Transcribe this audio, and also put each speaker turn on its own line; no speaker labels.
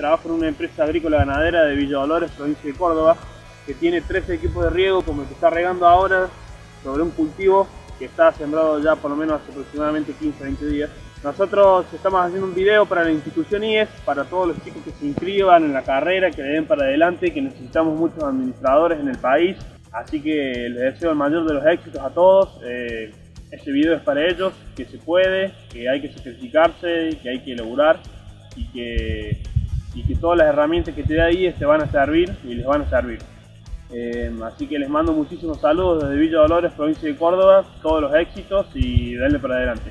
trabajo en una empresa agrícola ganadera de Villa Dolores, provincia de Córdoba, que tiene tres equipos de riego como el que está regando ahora sobre un cultivo que está sembrado ya por lo menos hace aproximadamente 15-20 días. Nosotros estamos haciendo un video para la institución IES, para todos los chicos que se inscriban en la carrera, que le den para adelante, que necesitamos muchos administradores en el país. Así que les deseo el mayor de los éxitos a todos. Eh, este video es para ellos, que se puede, que hay que sacrificarse, que hay que lograr y que, y que todas las herramientas que te da IES te van a servir y les van a servir. Eh, así que les mando muchísimos saludos desde Villa Dolores, provincia de Córdoba, todos los éxitos y denle para adelante.